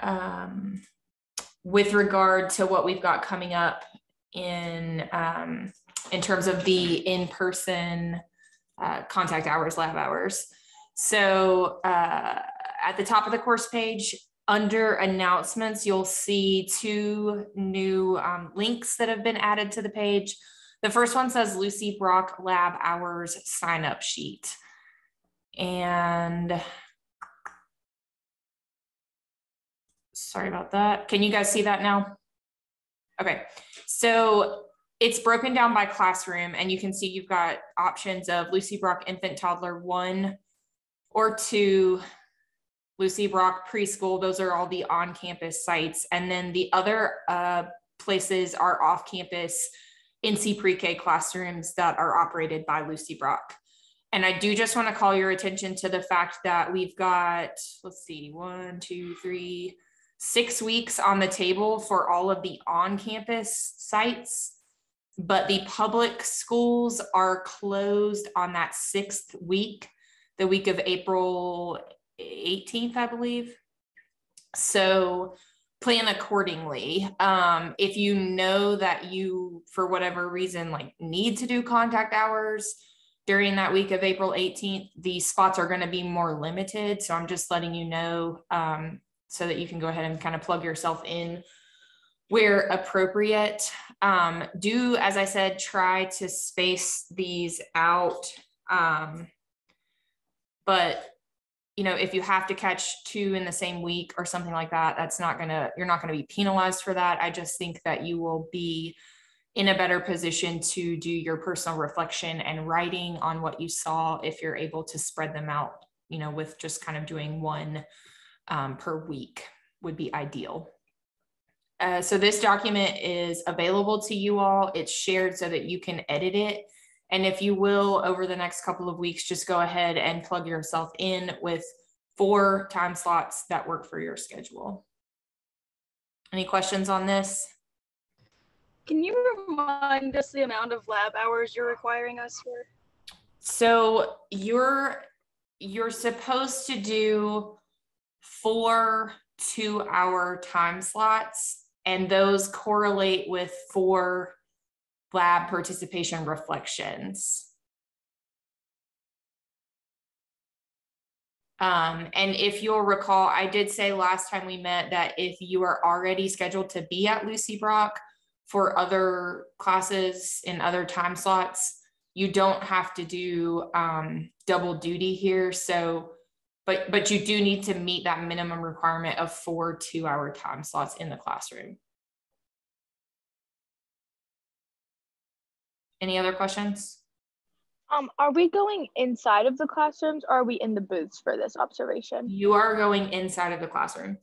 um, with regard to what we've got coming up in um, in terms of the in-person uh, contact hours, lab hours. So uh, at the top of the course page, under announcements, you'll see two new um, links that have been added to the page. The first one says Lucy Brock Lab Hours sign up sheet. And sorry about that. Can you guys see that now? Okay, so it's broken down by classroom and you can see you've got options of Lucy Brock infant toddler one or two, Lucy Brock preschool. Those are all the on campus sites. And then the other uh, places are off campus NC pre-K classrooms that are operated by Lucy Brock. And I do just want to call your attention to the fact that we've got, let's see, one, two, three, six weeks on the table for all of the on-campus sites but the public schools are closed on that sixth week, the week of April 18th, I believe. So plan accordingly. Um, if you know that you, for whatever reason, like need to do contact hours during that week of April 18th, the spots are going to be more limited. So I'm just letting you know um, so that you can go ahead and kind of plug yourself in where appropriate. Um, do, as I said, try to space these out. Um, but you know, if you have to catch two in the same week or something like that, that's not gonna, you're not gonna be penalized for that. I just think that you will be in a better position to do your personal reflection and writing on what you saw if you're able to spread them out, you know, with just kind of doing one um, per week would be ideal. Uh, so this document is available to you all. It's shared so that you can edit it. And if you will, over the next couple of weeks, just go ahead and plug yourself in with four time slots that work for your schedule. Any questions on this? Can you remind us the amount of lab hours you're requiring us for? So you're you're supposed to do four two hour time slots and those correlate with four lab participation reflections. Um, and if you'll recall, I did say last time we met that if you are already scheduled to be at Lucy Brock for other classes in other time slots, you don't have to do um, double duty here. So, but but you do need to meet that minimum requirement of four two-hour time slots in the classroom. Any other questions? Um, are we going inside of the classrooms or are we in the booths for this observation? You are going inside of the classroom.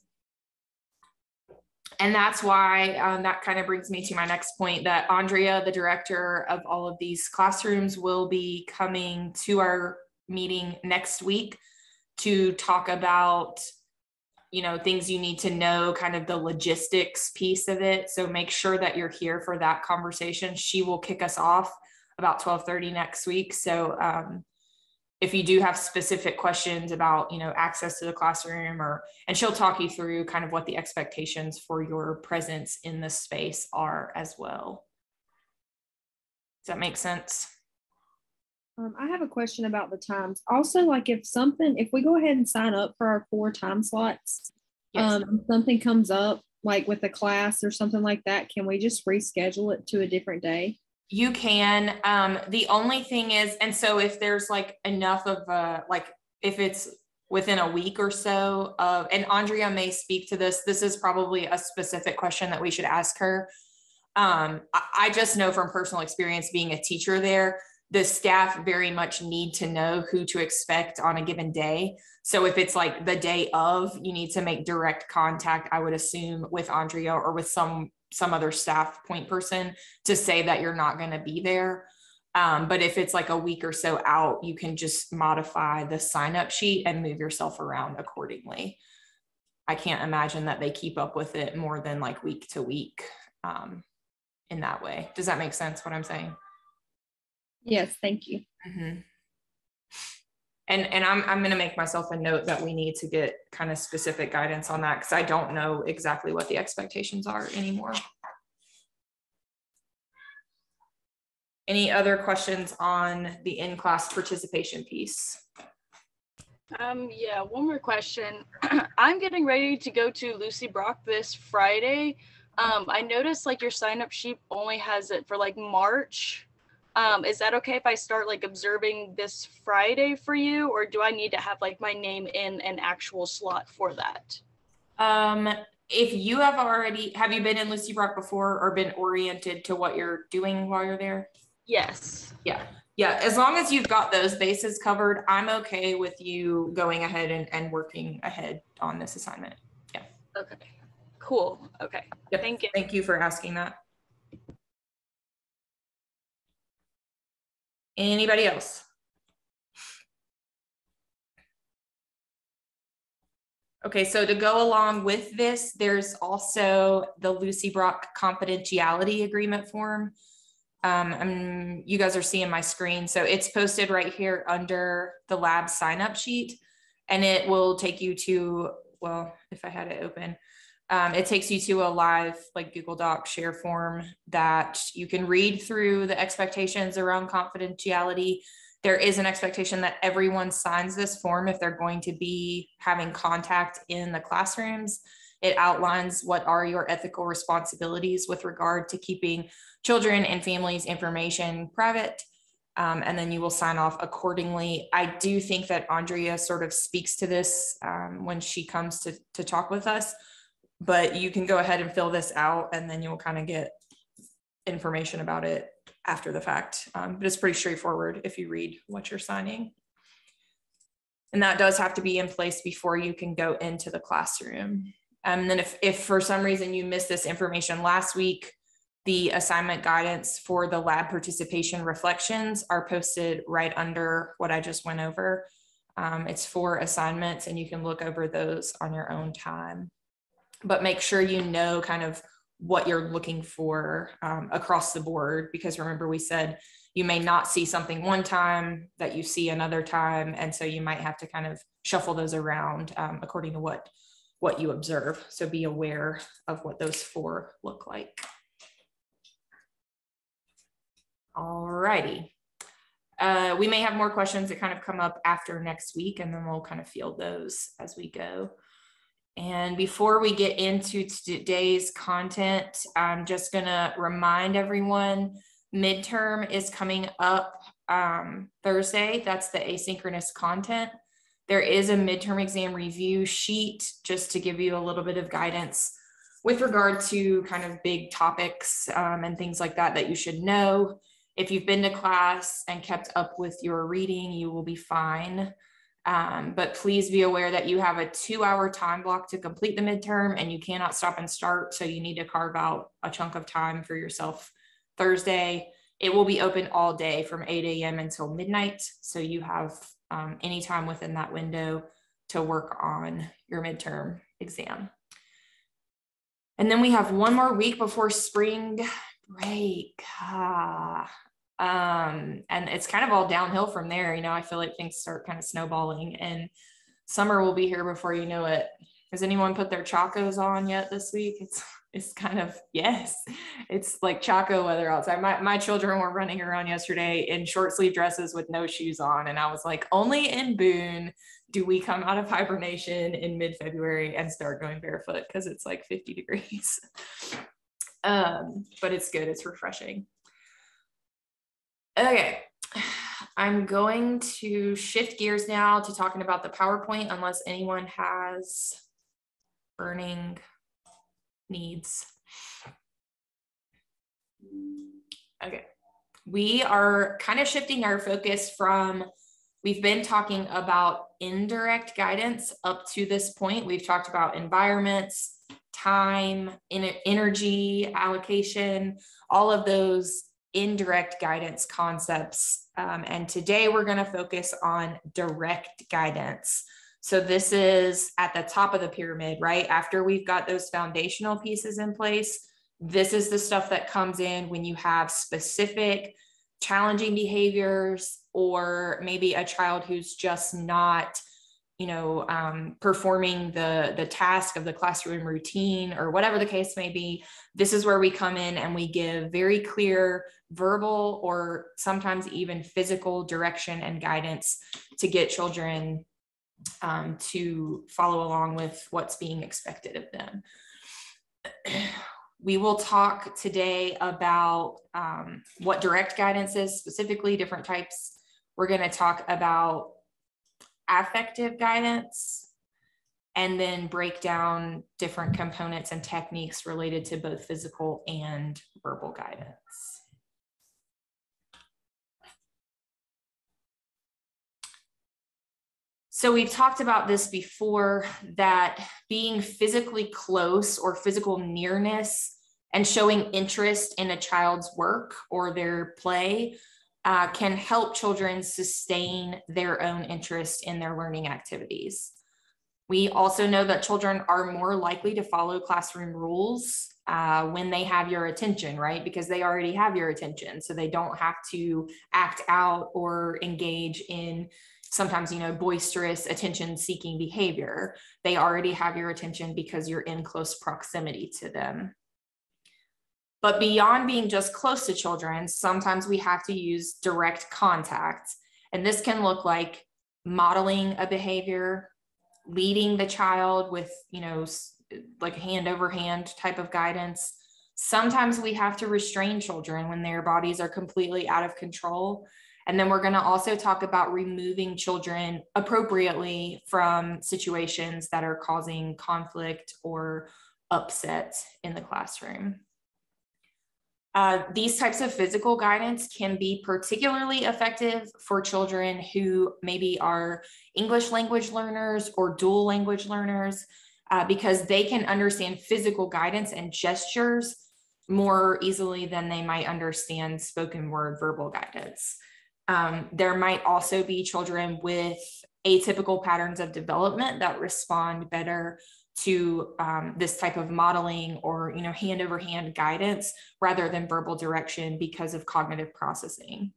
And that's why um, that kind of brings me to my next point that Andrea, the director of all of these classrooms, will be coming to our meeting next week to talk about you know things you need to know kind of the logistics piece of it. So make sure that you're here for that conversation. She will kick us off about 12:30 next week. So um, if you do have specific questions about you know access to the classroom or and she'll talk you through kind of what the expectations for your presence in the space are as well. Does that make sense um, I have a question about the times. Also, like if something, if we go ahead and sign up for our four time slots, yes. um, something comes up like with a class or something like that, can we just reschedule it to a different day? You can. Um, the only thing is, and so if there's like enough of a, like if it's within a week or so of, and Andrea may speak to this, this is probably a specific question that we should ask her. Um, I, I just know from personal experience being a teacher there, the staff very much need to know who to expect on a given day. So if it's like the day of, you need to make direct contact, I would assume with Andrea or with some some other staff point person to say that you're not going to be there. Um, but if it's like a week or so out, you can just modify the sign up sheet and move yourself around accordingly. I can't imagine that they keep up with it more than like week to week um, in that way. Does that make sense what I'm saying? Yes, thank you. Mm-hmm. And, and I'm, I'm gonna make myself a note that we need to get kind of specific guidance on that, because I don't know exactly what the expectations are anymore. Any other questions on the in-class participation piece? Um, yeah, one more question. I'm getting ready to go to Lucy Brock this Friday. Um, I noticed like your sign up sheet only has it for like March. Um, is that okay if I start like observing this Friday for you, or do I need to have like my name in an actual slot for that? Um, if you have already, have you been in Lucy Brock before or been oriented to what you're doing while you're there? Yes. Yeah, yeah, as long as you've got those bases covered, I'm okay with you going ahead and, and working ahead on this assignment. Yeah. Okay. Cool. Okay. Yep. Thank you. Thank you for asking that. Anybody else? Okay, so to go along with this, there's also the Lucy Brock confidentiality agreement form. Um, I'm, you guys are seeing my screen. So it's posted right here under the lab sign up sheet and it will take you to, well, if I had it open, um, it takes you to a live like Google Doc share form that you can read through the expectations around confidentiality. There is an expectation that everyone signs this form if they're going to be having contact in the classrooms. It outlines what are your ethical responsibilities with regard to keeping children and families information private. Um, and then you will sign off accordingly. I do think that Andrea sort of speaks to this um, when she comes to, to talk with us, but you can go ahead and fill this out and then you'll kind of get information about it after the fact. Um, but it's pretty straightforward if you read what you're signing. And that does have to be in place before you can go into the classroom. And then if, if for some reason you missed this information last week, the assignment guidance for the lab participation reflections are posted right under what I just went over. Um, it's for assignments and you can look over those on your own time. But make sure you know kind of what you're looking for um, across the board because remember we said you may not see something one time that you see another time and so you might have to kind of shuffle those around um, according to what what you observe so be aware of what those four look like all righty. Uh, we may have more questions that kind of come up after next week, and then we'll kind of field those as we go. And before we get into today's content, I'm just going to remind everyone midterm is coming up um, Thursday. That's the asynchronous content. There is a midterm exam review sheet just to give you a little bit of guidance with regard to kind of big topics um, and things like that that you should know. If you've been to class and kept up with your reading, you will be fine. Um, but please be aware that you have a two hour time block to complete the midterm and you cannot stop and start. So you need to carve out a chunk of time for yourself Thursday. It will be open all day from 8 a.m. until midnight. So you have um, any time within that window to work on your midterm exam. And then we have one more week before spring break. Ah. Um, and it's kind of all downhill from there. You know, I feel like things start kind of snowballing and summer will be here before you know it. Has anyone put their chacos on yet this week? It's it's kind of yes, it's like chaco weather outside. My my children were running around yesterday in short sleeve dresses with no shoes on, and I was like, only in Boone do we come out of hibernation in mid February and start going barefoot because it's like 50 degrees um, but it's good. It's refreshing. Okay. I'm going to shift gears now to talking about the PowerPoint unless anyone has burning needs. Okay. We are kind of shifting our focus from, we've been talking about indirect guidance up to this point. We've talked about environments, time, energy allocation, all of those indirect guidance concepts. Um, and today we're going to focus on direct guidance. So this is at the top of the pyramid, right? After we've got those foundational pieces in place, this is the stuff that comes in when you have specific challenging behaviors or maybe a child who's just not you know um, performing the the task of the classroom routine or whatever the case may be this is where we come in and we give very clear verbal or sometimes even physical direction and guidance to get children um, to follow along with what's being expected of them. We will talk today about um, what direct guidance is specifically different types. We're going to talk about affective guidance and then break down different components and techniques related to both physical and verbal guidance. So we've talked about this before that being physically close or physical nearness and showing interest in a child's work or their play uh, can help children sustain their own interest in their learning activities. We also know that children are more likely to follow classroom rules uh, when they have your attention, right? Because they already have your attention. So they don't have to act out or engage in sometimes, you know, boisterous attention seeking behavior. They already have your attention because you're in close proximity to them. But beyond being just close to children, sometimes we have to use direct contact. And this can look like modeling a behavior, leading the child with, you know, like hand over hand type of guidance. Sometimes we have to restrain children when their bodies are completely out of control. And then we're going to also talk about removing children appropriately from situations that are causing conflict or upset in the classroom. Uh, these types of physical guidance can be particularly effective for children who maybe are English language learners or dual language learners uh, because they can understand physical guidance and gestures more easily than they might understand spoken word verbal guidance. Um, there might also be children with atypical patterns of development that respond better to um, this type of modeling or you know hand over hand guidance rather than verbal direction because of cognitive processing.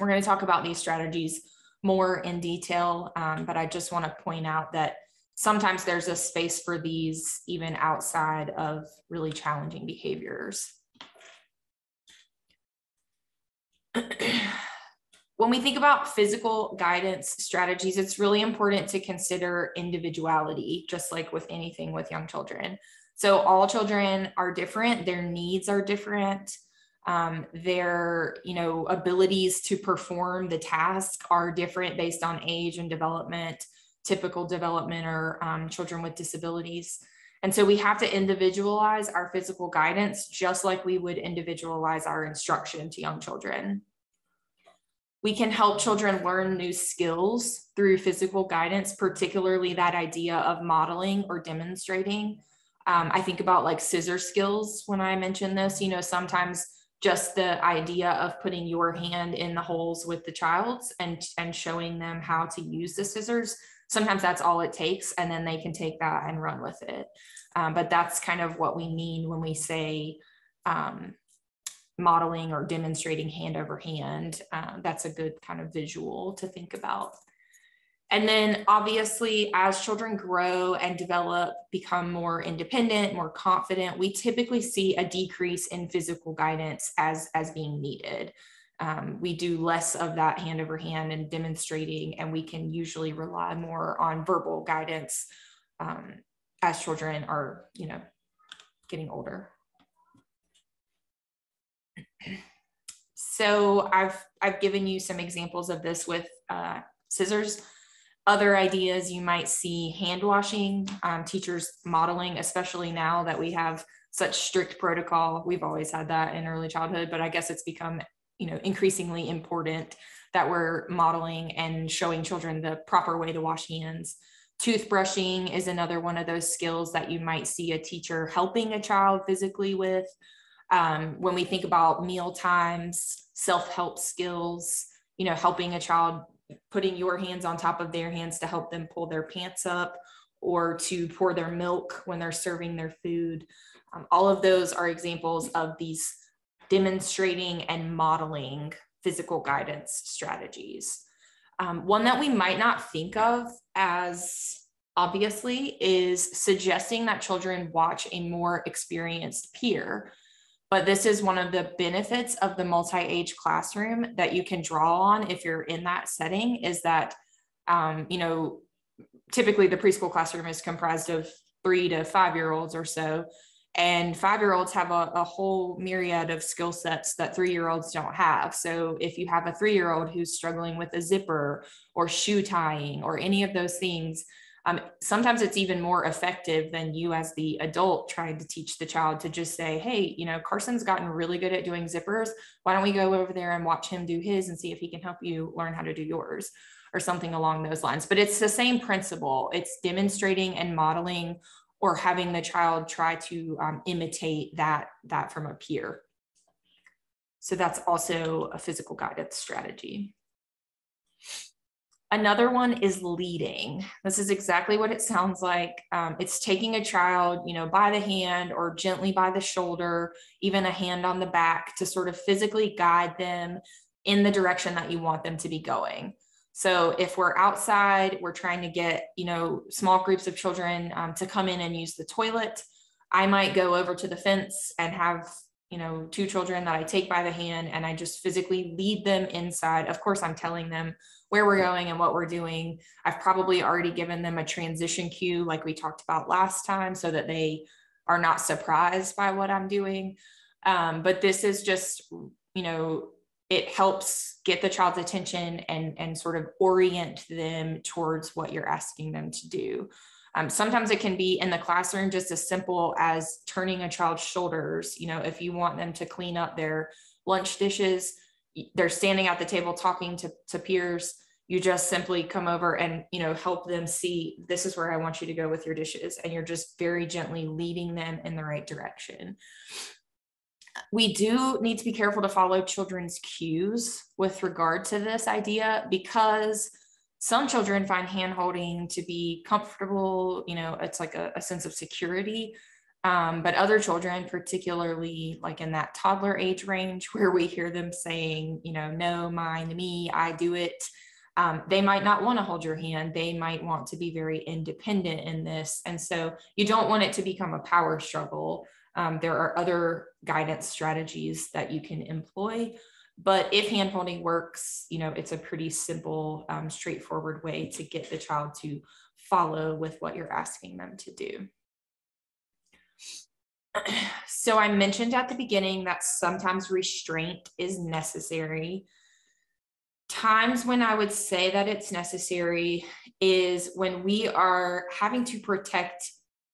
We're going to talk about these strategies more in detail um, but i just want to point out that sometimes there's a space for these even outside of really challenging behaviors when we think about physical guidance strategies, it's really important to consider individuality, just like with anything with young children. So, all children are different, their needs are different. Um, their you know abilities to perform the task are different based on age and development typical development or um, children with disabilities and so we have to individualize our physical guidance just like we would individualize our instruction to young children we can help children learn new skills through physical guidance, particularly that idea of modeling or demonstrating. Um, I think about like scissor skills when I mention this. You know, sometimes just the idea of putting your hand in the holes with the child's and and showing them how to use the scissors. Sometimes that's all it takes, and then they can take that and run with it. Um, but that's kind of what we mean when we say um, modeling or demonstrating hand over hand. Uh, that's a good kind of visual to think about. And then obviously, as children grow and develop, become more independent, more confident, we typically see a decrease in physical guidance as, as being needed. Um, we do less of that hand over hand and demonstrating, and we can usually rely more on verbal guidance um, as children are, you know, getting older. So I've I've given you some examples of this with uh, scissors. Other ideas you might see hand washing, um, teachers modeling, especially now that we have such strict protocol. We've always had that in early childhood, but I guess it's become you know increasingly important that we're modeling and showing children the proper way to wash hands. Toothbrushing is another one of those skills that you might see a teacher helping a child physically with. Um, when we think about meal times, self-help skills, you know, helping a child, putting your hands on top of their hands to help them pull their pants up or to pour their milk when they're serving their food. Um, all of those are examples of these demonstrating and modeling physical guidance strategies. Um, one that we might not think of as obviously is suggesting that children watch a more experienced peer. But this is one of the benefits of the multi-age classroom that you can draw on if you're in that setting is that, um, you know, typically the preschool classroom is comprised of three to five year olds or so. And five year olds have a, a, whole myriad of skill sets that three year olds don't have. So if you have a three year old who's struggling with a zipper or shoe tying or any of those things, um, sometimes it's even more effective than you as the adult trying to teach the child to just say hey you know carson's gotten really good at doing zippers. Why don't we go over there and watch him do his and see if he can help you learn how to do yours or something along those lines. But it's the same principle. It's demonstrating and modeling or having the child try to um, imitate that that from a peer. So that's also a physical guidance strategy Another one is leading. This is exactly what it sounds like. Um, it's taking a child, you know, by the hand or gently by the shoulder, even a hand on the back to sort of physically guide them in the direction that you want them to be going. So if we're outside, we're trying to get, you know, small groups of children um, to come in and use the toilet. I might go over to the fence and have you know, two children that I take by the hand and I just physically lead them inside. Of course, I'm telling them where we're going and what we're doing. I've probably already given them a transition cue, like we talked about last time, so that they are not surprised by what I'm doing. Um, but this is just, you know, it helps get the child's attention and, and sort of orient them towards what you're asking them to do. Um, sometimes it can be in the classroom just as simple as turning a child's shoulders. You know, if you want them to clean up their lunch dishes, they're standing at the table talking to, to peers. You just simply come over and, you know, help them see this is where I want you to go with your dishes. And you're just very gently leading them in the right direction. We do need to be careful to follow children's cues with regard to this idea because some children find hand holding to be comfortable you know it's like a, a sense of security um, but other children particularly like in that toddler age range where we hear them saying you know no mind me i do it um, they might not want to hold your hand they might want to be very independent in this and so you don't want it to become a power struggle um, there are other guidance strategies that you can employ but if hand holding works, you know, it's a pretty simple, um, straightforward way to get the child to follow with what you're asking them to do. So I mentioned at the beginning that sometimes restraint is necessary. Times when I would say that it's necessary is when we are having to protect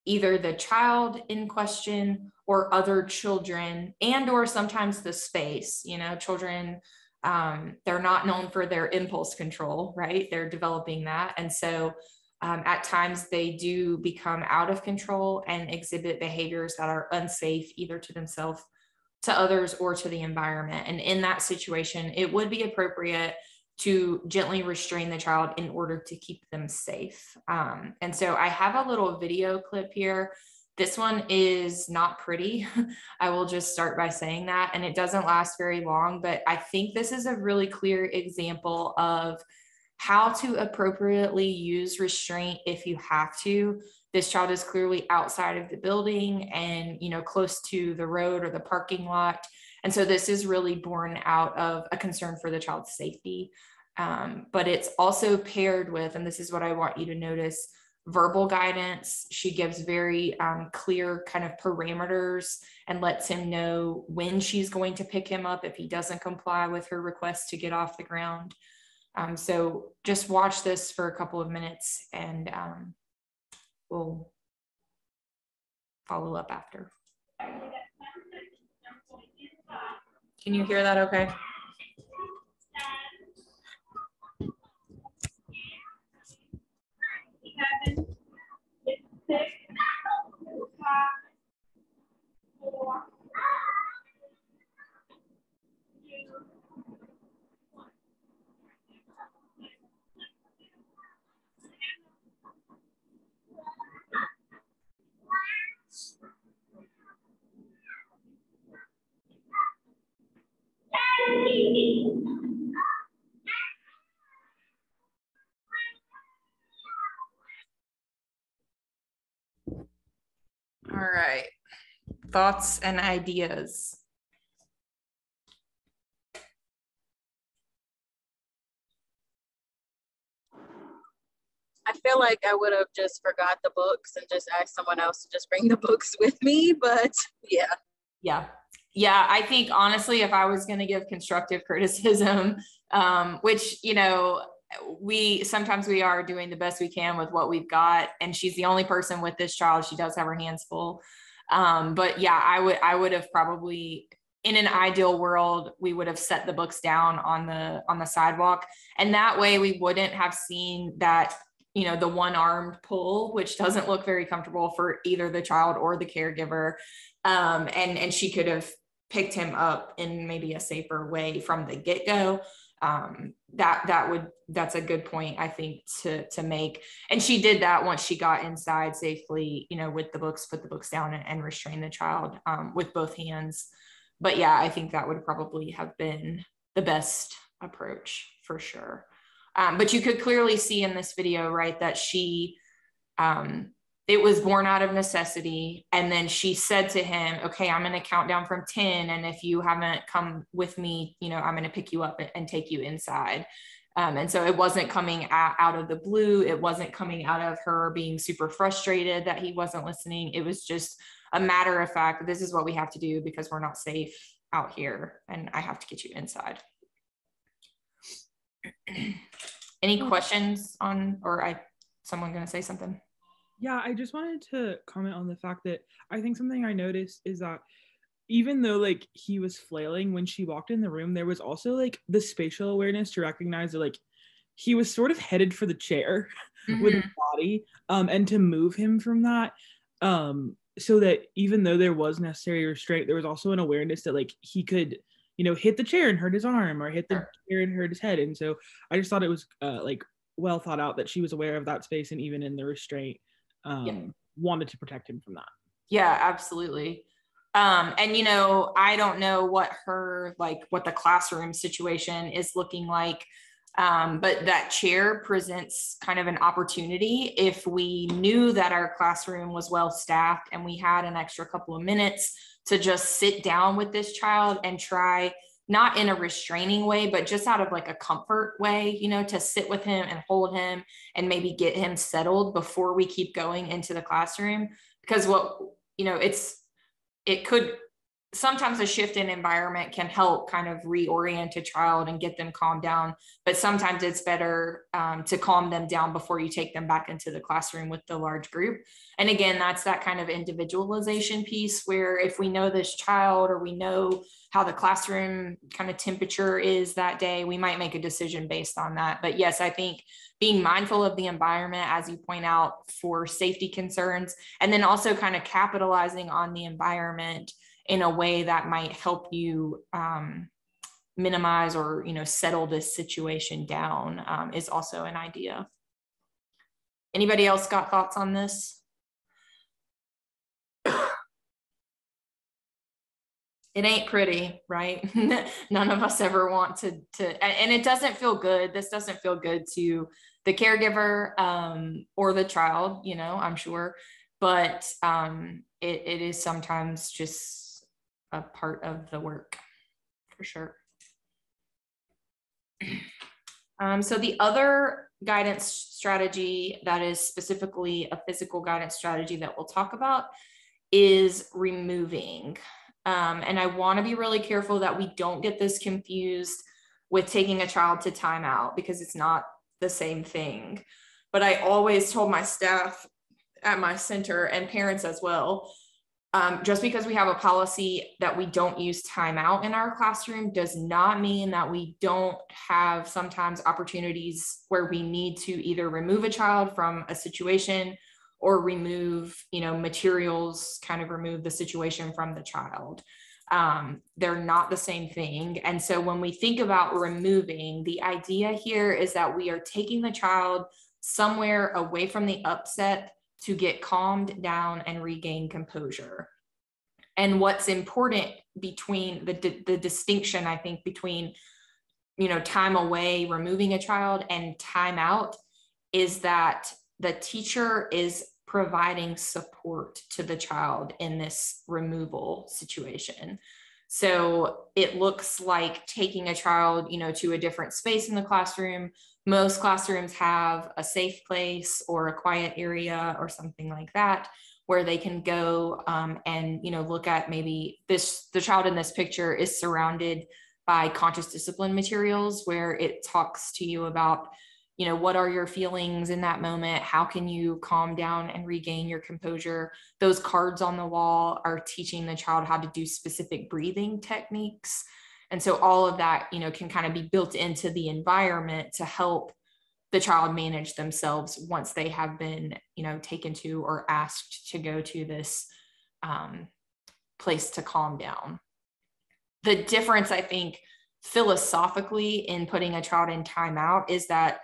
either the child in question or other children and or sometimes the space you know children um, they're not known for their impulse control right? They're developing that. And so um, at times they do become out of control and exhibit behaviors that are unsafe either to themselves to others or to the environment and in that situation it would be appropriate to gently restrain the child in order to keep them safe. Um, and so I have a little video clip here. This one is not pretty. I will just start by saying that. And it doesn't last very long, but I think this is a really clear example of how to appropriately use restraint if you have to. This child is clearly outside of the building and, you know, close to the road or the parking lot. And so this is really born out of a concern for the child's safety. Um, but it's also paired with, and this is what I want you to notice, verbal guidance. She gives very um, clear kind of parameters and lets him know when she's going to pick him up if he doesn't comply with her request to get off the ground. Um, so just watch this for a couple of minutes and um, we'll follow up after. Can you hear that okay? All right. Thoughts and ideas. I feel like I would have just forgot the books and just asked someone else to just bring the books with me, but yeah. Yeah. Yeah. I think honestly, if I was going to give constructive criticism, um, which, you know, we sometimes we are doing the best we can with what we've got. And she's the only person with this child. She does have her hands full. Um, but yeah, I would, I would have probably in an ideal world we would have set the books down on the on the sidewalk and that way we wouldn't have seen that you know the one armed pull which doesn't look very comfortable for either the child or the caregiver um, and and she could have picked him up in maybe a safer way from the get-go. Um, that that would that's a good point i think to to make. And she did that once she got inside safely you know with the books put the books down and, and restrain the child um, with both hands. But yeah i think that would probably have been the best approach for sure. Um, but you could clearly see in this video, right, that she, um, it was born out of necessity. And then she said to him, okay, I'm going to count down from 10. And if you haven't come with me, you know, I'm going to pick you up and take you inside. Um, and so it wasn't coming out of the blue. It wasn't coming out of her being super frustrated that he wasn't listening. It was just a matter of fact, this is what we have to do because we're not safe out here and I have to get you inside. Any oh. questions on, or I, someone gonna say something? Yeah, I just wanted to comment on the fact that I think something I noticed is that even though like he was flailing when she walked in the room, there was also like the spatial awareness to recognize that like he was sort of headed for the chair mm-hmm. with his body um and to move him from that um so that even though there was necessary restraint there was also an awareness that like he could you know, hit the chair and hurt his arm or hit the sure. chair and hurt his head. And so I just thought it was uh, like well thought out that she was aware of that space and even in the restraint um, yeah. wanted to protect him from that. Yeah, absolutely. Um, and you know, I don't know what her like what the classroom situation is looking like. Um, but that chair presents kind of an opportunity if we knew that our classroom was well staffed and we had an extra couple of minutes to just sit down with this child and try not in a restraining way but just out of like a comfort way you know to sit with him and hold him and maybe get him settled before we keep going into the classroom. Because what you know it's it could sometimes a shift in environment can help kind of reorient a child and get them calmed down but sometimes it's better um, to calm them down before you take them back into the classroom with the large group. And again that's that kind of individualization piece where if we know this child or we know how the classroom kind of temperature is that day we might make a decision based on that. But yes i think being mindful of the environment as you point out for safety concerns and then also kind of capitalizing on the environment in a way that might help you um, minimize or you know settle this situation down um, is also an idea. Anybody else got thoughts on this? It ain't pretty right? None of us ever want to to and it doesn't feel good. This doesn't feel good to the caregiver um, or the child you know i'm sure. But um, it, it is sometimes just a part of the work for sure. Um, so the other guidance strategy that is specifically a physical guidance strategy that we'll talk about is removing. Um, and I want to be really careful that we don't get this confused with taking a child to timeout because it's not the same thing. But I always told my staff at my center and parents as well um, just because we have a policy that we don't use timeout in our classroom does not mean that we don't have sometimes opportunities where we need to either remove a child from a situation or remove, you know, materials, kind of remove the situation from the child. Um, they're not the same thing. And so when we think about removing, the idea here is that we are taking the child somewhere away from the upset to get calmed down and regain composure. And what's important between the, the distinction, I think, between you know time away, removing a child, and time out is that the teacher is providing support to the child in this removal situation. So it looks like taking a child, you know, to a different space in the classroom. Most classrooms have a safe place or a quiet area or something like that where they can go um, and you know look at maybe this the child in this picture is surrounded by conscious discipline materials where it talks to you about you know what are your feelings in that moment? How can you calm down and regain your composure? Those cards on the wall are teaching the child how to do specific breathing techniques and so all of that you know can kind of be built into the environment to help the child manage themselves once they have been you know taken to or asked to go to this um, place to calm down. The difference i think philosophically in putting a child in timeout is that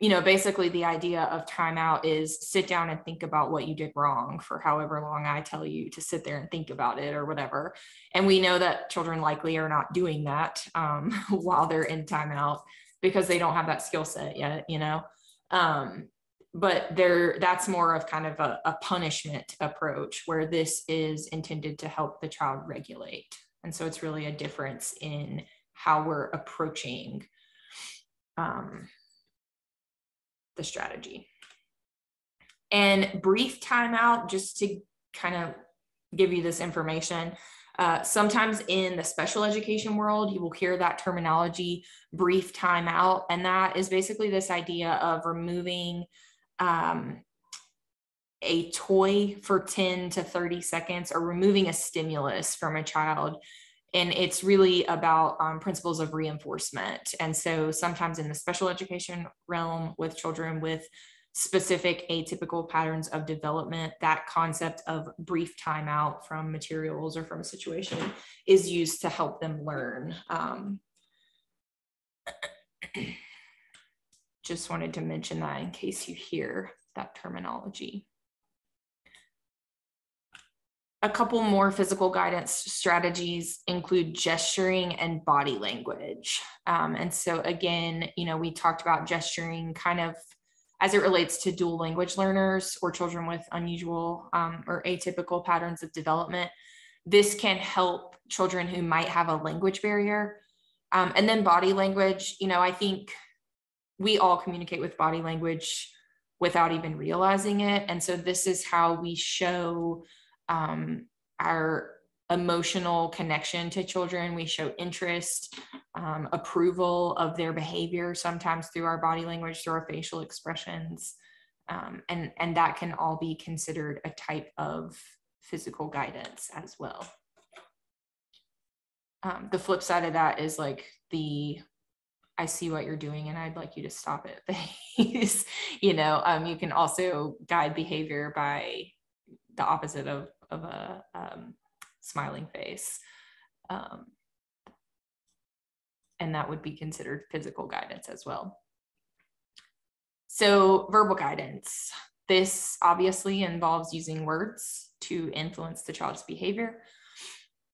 you know, basically the idea of timeout is sit down and think about what you did wrong for however long I tell you to sit there and think about it or whatever. And we know that children likely are not doing that um, while they're in timeout because they don't have that skill set yet, you know. Um, but there, that's more of kind of a, a punishment approach where this is intended to help the child regulate. And so it's really a difference in how we're approaching um, the strategy. And brief timeout, just to kind of give you this information. Uh, sometimes in the special education world, you will hear that terminology, brief timeout. And that is basically this idea of removing um, a toy for 10 to 30 seconds or removing a stimulus from a child and it's really about um, principles of reinforcement. And so sometimes in the special education realm with children with specific atypical patterns of development, that concept of brief timeout from materials or from a situation is used to help them learn. Um, just wanted to mention that in case you hear that terminology a couple more physical guidance strategies include gesturing and body language. Um, and so, again, you know, we talked about gesturing kind of as it relates to dual language learners or children with unusual um, or atypical patterns of development. This can help children who might have a language barrier. Um, and then body language, you know, I think we all communicate with body language without even realizing it. And so, this is how we show um, our emotional connection to children. We show interest, um, approval of their behavior, sometimes through our body language, through our facial expressions. Um, and, and that can all be considered a type of physical guidance as well. Um, the flip side of that is like the I see what you're doing and I'd like you to stop it. you know, um, you can also guide behavior by the opposite of of a um, smiling face. Um, and that would be considered physical guidance as well. So verbal guidance. This obviously involves using words to influence the child's behavior.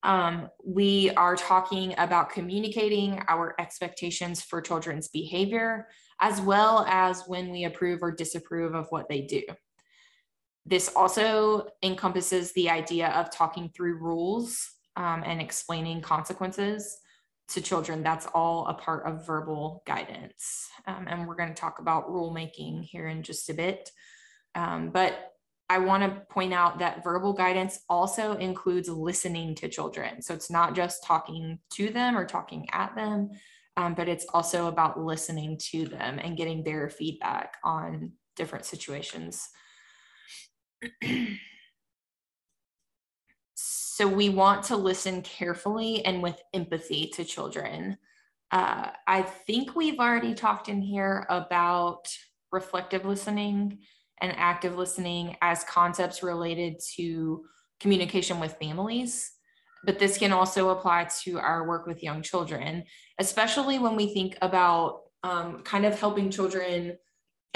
Um, we are talking about communicating our expectations for children's behavior, as well as when we approve or disapprove of what they do. This also encompasses the idea of talking through rules um, and explaining consequences to children. That's all a part of verbal guidance. Um, and we're going to talk about rulemaking here in just a bit. Um, but I want to point out that verbal guidance also includes listening to children. So it's not just talking to them or talking at them, um, but it's also about listening to them and getting their feedback on different situations so we want to listen carefully and with empathy to children. Uh, I think we've already talked in here about reflective listening and active listening as concepts related to communication with families. But this can also apply to our work with young children, especially when we think about um, kind of helping children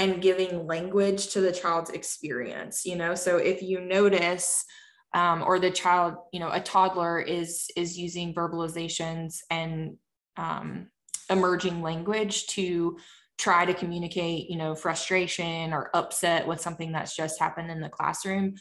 and giving language to the child's experience you know so if you notice um, or the child you know a toddler is is using verbalizations and um, emerging language to try to communicate, you know, frustration or upset with something that's just happened in the classroom,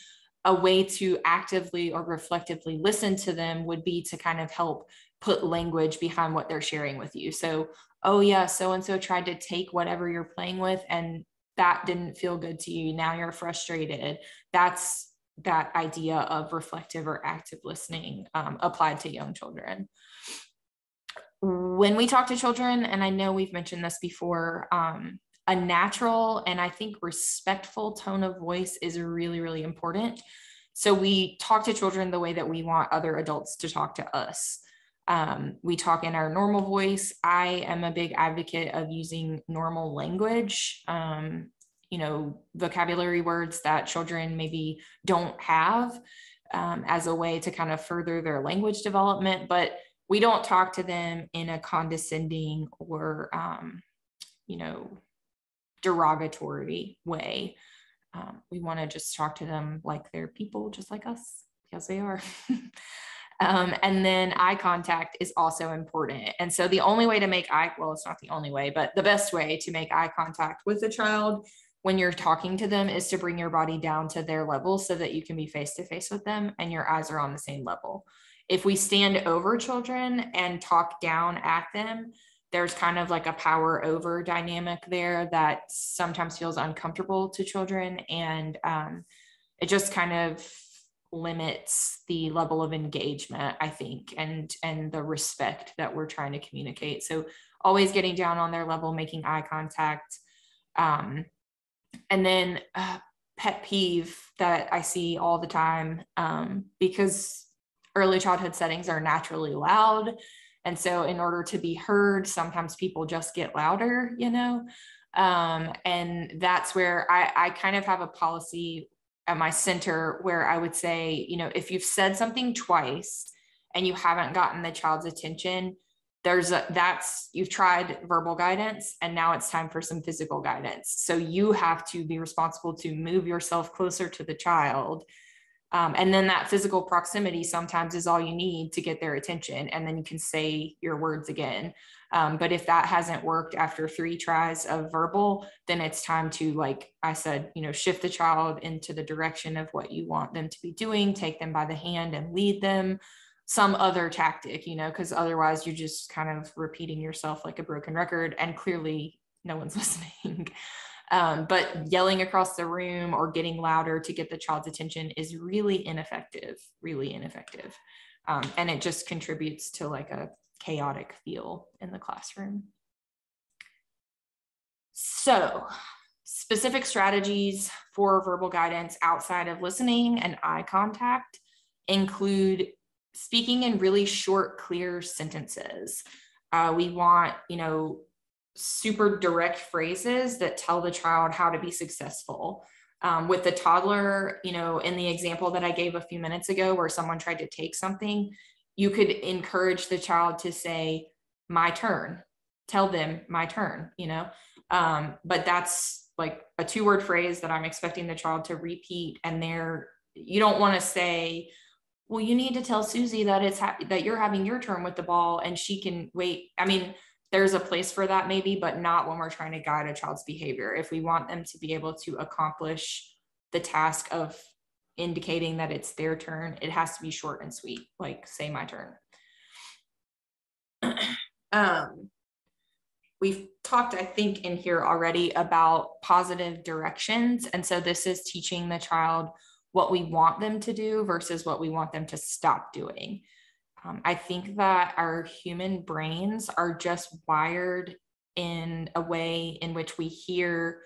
a way to actively or reflectively listen to them would be to kind of help put language behind what they're sharing with you. So, oh yeah, so and so tried to take whatever you're playing with and that didn't feel good to you. Now you're frustrated. That's that idea of reflective or active listening um, applied to young children when we talk to children, and I know we've mentioned this before, um, a natural and I think respectful tone of voice is really, really important. So we talk to children the way that we want other adults to talk to us. Um, we talk in our normal voice. I am a big advocate of using normal language, um, you know, vocabulary words that children maybe don't have um, as a way to kind of further their language development. But we don't talk to them in a condescending or um, you know derogatory way um, we want to just talk to them like they're people just like us because they are um, and then eye contact is also important and so the only way to make eye well it's not the only way but the best way to make eye contact with a child when you're talking to them is to bring your body down to their level so that you can be face to face with them and your eyes are on the same level if we stand over children and talk down at them, there's kind of like a power over dynamic there that sometimes feels uncomfortable to children. And um, it just kind of limits the level of engagement, I think, and and the respect that we're trying to communicate. So always getting down on their level, making eye contact. Um, and then uh, pet peeve that I see all the time um, because early childhood settings are naturally loud. And so, in order to be heard, sometimes people just get louder, you know? Um, and that's where I, I kind of have a policy at my center where I would say, you know, if you've said something twice and you haven't gotten the child's attention, there's a that's you've tried verbal guidance and now it's time for some physical guidance. So you have to be responsible to move yourself closer to the child um, and then that physical proximity sometimes is all you need to get their attention. And then you can say your words again. Um, but if that hasn't worked after three tries of verbal, then it's time to, like I said, you know, shift the child into the direction of what you want them to be doing, take them by the hand and lead them some other tactic, you know, because otherwise you're just kind of repeating yourself like a broken record and clearly no one's listening. Um, but yelling across the room or getting louder to get the child's attention is really ineffective, really ineffective. Um, and it just contributes to like a chaotic feel in the classroom. So, specific strategies for verbal guidance outside of listening and eye contact include speaking in really short, clear sentences. Uh, we want, you know, super direct phrases that tell the child how to be successful. Um, with the toddler, you know, in the example that I gave a few minutes ago, where someone tried to take something, you could encourage the child to say, My turn, tell them my turn, you know. Um, but that's like a two word phrase that I'm expecting the child to repeat. And they're, you don't want to say, well, you need to tell Susie that it's that you're having your turn with the ball and she can wait. I mean, there's a place for that maybe, but not when we're trying to guide a child's behavior. If we want them to be able to accomplish the task of indicating that it's their turn, it has to be short and sweet, like say my turn. um, we've talked, I think, in here already about positive directions. And so this is teaching the child what we want them to do versus what we want them to stop doing. Um, I think that our human brains are just wired in a way in which we hear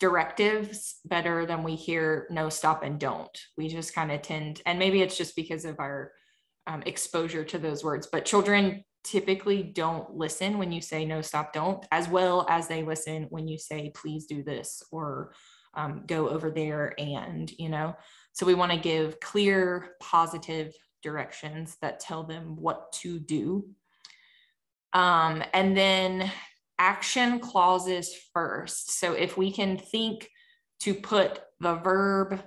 directives better than we hear no, stop, and don't. We just kind of tend, and maybe it's just because of our um, exposure to those words, but children typically don't listen when you say no, stop, don't, as well as they listen when you say please do this or um, go over there and, you know. So we want to give clear, positive directions that tell them what to do. Um, and then action clauses first. So if we can think to put the verb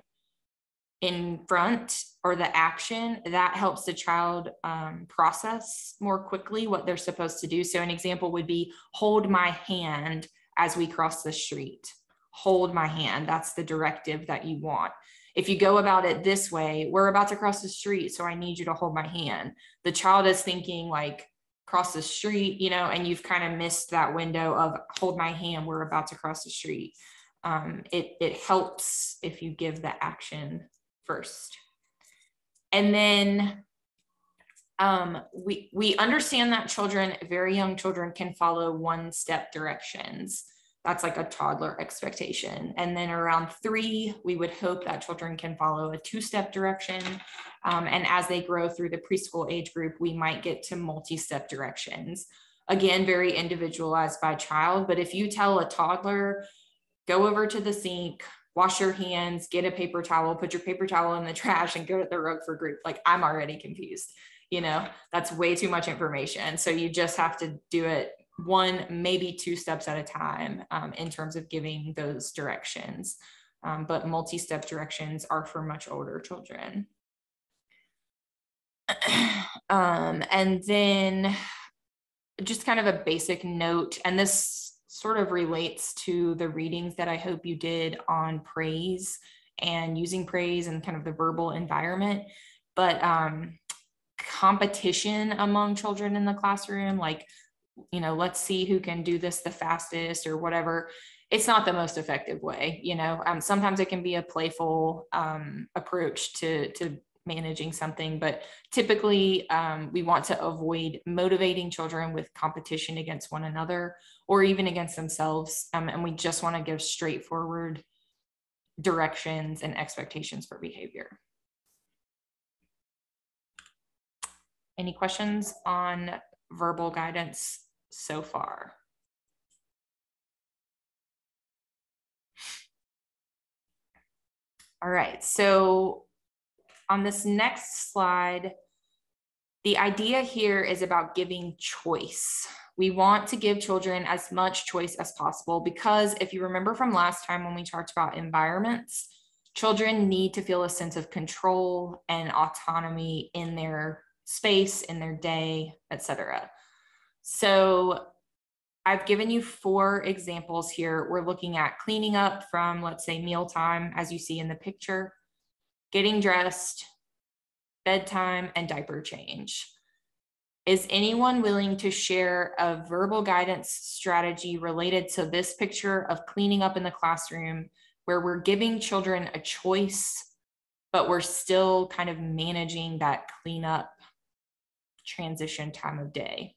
in front or the action, that helps the child um, process more quickly what they're supposed to do. So an example would be hold my hand as we cross the street. Hold my hand. That's the directive that you want. If you go about it this way, we're about to cross the street, so I need you to hold my hand. The child is thinking like cross the street, you know, and you've kind of missed that window of hold my hand, we're about to cross the street. Um, it, it helps if you give the action first. And then um, we, we understand that children, very young children can follow one step directions. That's like a toddler expectation. And then around three, we would hope that children can follow a two step direction. Um, and as they grow through the preschool age group, we might get to multi step directions. Again, very individualized by child. But if you tell a toddler, go over to the sink, wash your hands, get a paper towel, put your paper towel in the trash, and go to the rug for group, like I'm already confused. You know, that's way too much information. So you just have to do it one, maybe two steps at a time um, in terms of giving those directions. Um, but multi step directions are for much older children. um, and then just kind of a basic note, and this sort of relates to the readings that I hope you did on praise and using praise and kind of the verbal environment. But um, competition among children in the classroom, like you know, let's see who can do this the fastest or whatever. It's not the most effective way, you know. Um, sometimes it can be a playful um, approach to to managing something, but typically um, we want to avoid motivating children with competition against one another or even against themselves, um, and we just want to give straightforward directions and expectations for behavior. Any questions on verbal guidance so far? All right, so on this next slide, the idea here is about giving choice. We want to give children as much choice as possible because if you remember from last time when we talked about environments, children need to feel a sense of control and autonomy in their space, in their day, etc. So I've given you four examples here. We're looking at cleaning up from, let's say, mealtime, as you see in the picture, getting dressed, bedtime, and diaper change. Is anyone willing to share a verbal guidance strategy related to this picture of cleaning up in the classroom where we're giving children a choice, but we're still kind of managing that cleanup transition time of day?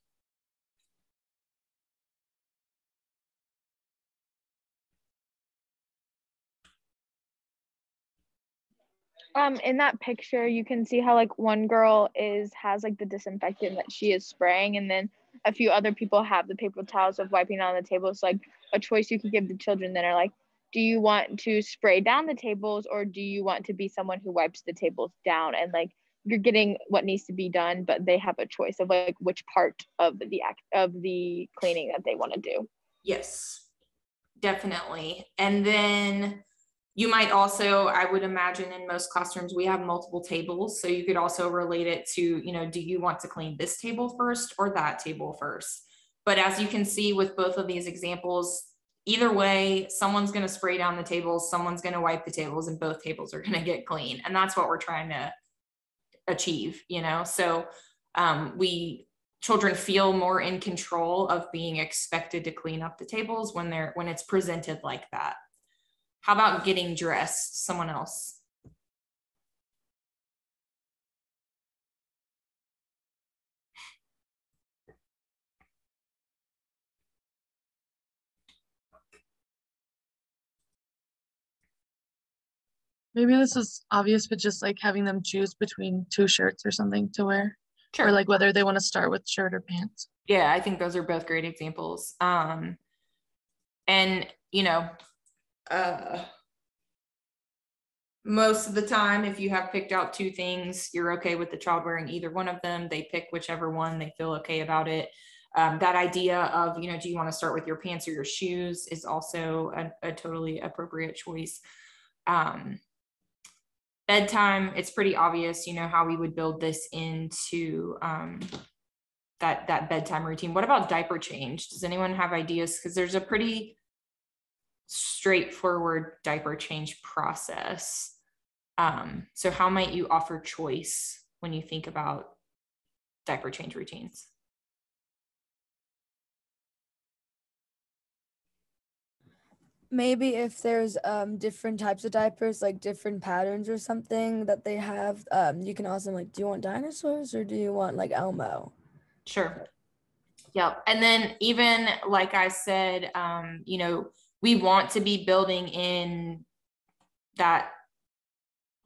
um in that picture you can see how like one girl is has like the disinfectant that she is spraying and then a few other people have the paper towels of wiping on the tables like a choice you could give the children that are like do you want to spray down the tables or do you want to be someone who wipes the tables down and like you're getting what needs to be done but they have a choice of like which part of the act of the cleaning that they want to do yes definitely and then you might also, I would imagine in most classrooms, we have multiple tables. So you could also relate it to, you know, do you want to clean this table first or that table first? But as you can see with both of these examples, either way, someone's going to spray down the tables, someone's going to wipe the tables, and both tables are going to get clean. And that's what we're trying to achieve, you know? So um, we, children feel more in control of being expected to clean up the tables when they're when it's presented like that how about getting dressed? Someone else. Maybe this is obvious, but just like having them choose between two shirts or something to wear. Sure. Or like whether they want to start with shirt or pants. Yeah, I think those are both great examples. Um, and you know, uh, most of the time, if you have picked out two things, you're okay with the child wearing either one of them. They pick whichever one they feel okay about it. Um, that idea of, you know, do you want to start with your pants or your shoes is also a, a totally appropriate choice. Um, bedtime, it's pretty obvious, you know, how we would build this into um, that, that bedtime routine. What about diaper change? Does anyone have ideas? Because there's a pretty straightforward diaper change process. Um, so how might you offer choice when you think about diaper change routines? Maybe if there's um different types of diapers like different patterns or something that they have um you can ask them like do you want dinosaurs or do you want like elmo? Sure. Yep. And then even like i said um you know we want to be building in that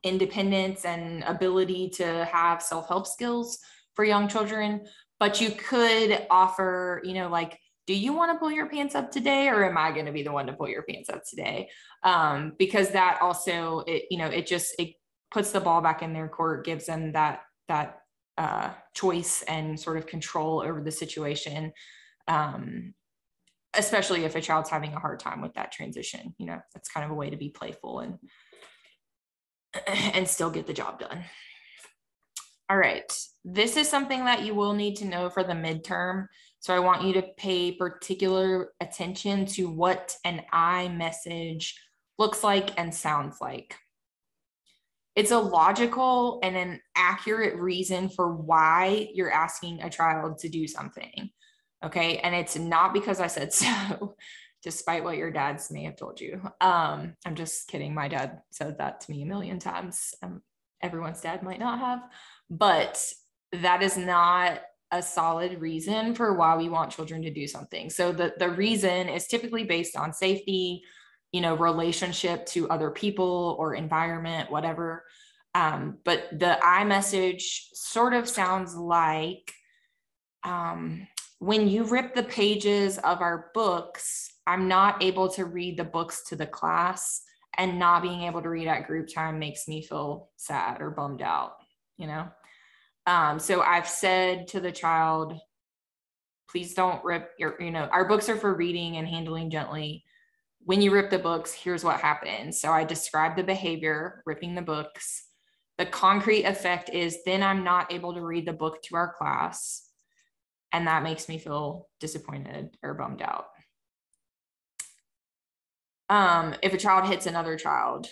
independence and ability to have self-help skills for young children but you could offer you know like do you want to pull your pants up today or am i going to be the one to pull your pants up today? Um, because that also it you know it just it puts the ball back in their court gives them that that uh, choice and sort of control over the situation um, especially if a child's having a hard time with that transition you know that's kind of a way to be playful and and still get the job done. All right this is something that you will need to know for the midterm so I want you to pay particular attention to what an I message looks like and sounds like. It's a logical and an accurate reason for why you're asking a child to do something. Okay. And it's not because I said so, despite what your dads may have told you. Um, I'm just kidding. My dad said that to me a million times. Um, everyone's dad might not have, but that is not a solid reason for why we want children to do something. So the, the reason is typically based on safety, you know, relationship to other people or environment, whatever. Um, but the I message sort of sounds like um, when you rip the pages of our books, I'm not able to read the books to the class, and not being able to read at group time makes me feel sad or bummed out, you know? Um, so I've said to the child, please don't rip your, you know, our books are for reading and handling gently. When you rip the books, here's what happens. So I describe the behavior, ripping the books. The concrete effect is then I'm not able to read the book to our class. And that makes me feel disappointed or bummed out. Um, if a child hits another child,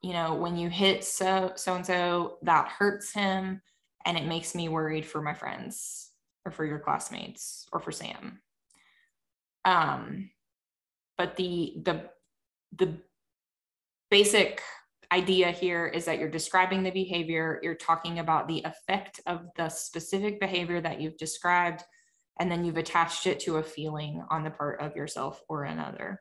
you know, when you hit so so and so, that hurts him and it makes me worried for my friends or for your classmates or for Sam. Um, but the the the basic idea here is that you're describing the behavior, you're talking about the effect of the specific behavior that you've described, and then you've attached it to a feeling on the part of yourself or another.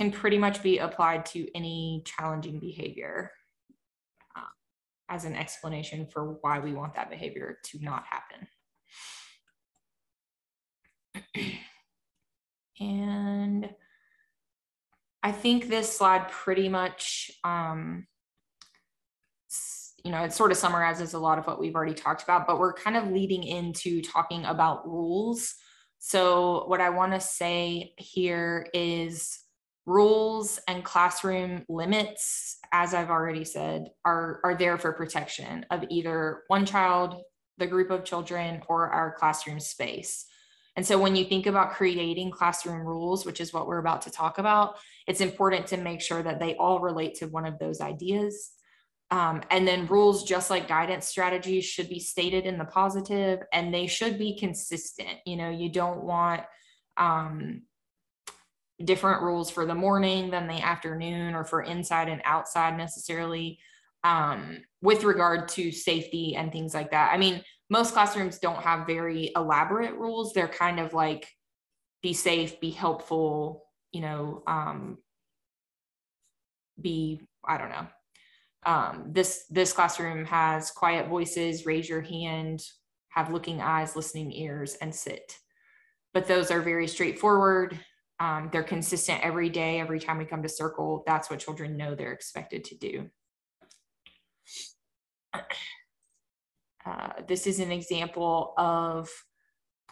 Can pretty much be applied to any challenging behavior uh, as an explanation for why we want that behavior to not happen. and I think this slide pretty much, um, you know, it sort of summarizes a lot of what we've already talked about, but we're kind of leading into talking about rules. So what I want to say here is rules and classroom limits, as I've already said, are, are there for protection of either one child, the group of children, or our classroom space. And so when you think about creating classroom rules, which is what we're about to talk about, it's important to make sure that they all relate to one of those ideas. Um, and then rules, just like guidance strategies, should be stated in the positive and they should be consistent. You know, you don't want um, different rules for the morning than the afternoon or for inside and outside necessarily um, with regard to safety and things like that. I mean, most classrooms don't have very elaborate rules. They're kind of like be safe, be helpful, you know, um, be, I don't know. Um, this this classroom has quiet voices, raise your hand, have looking eyes, listening ears, and sit. But those are very straightforward um, they're consistent every day, every time we come to circle. That's what children know they're expected to do. Uh, this is an example of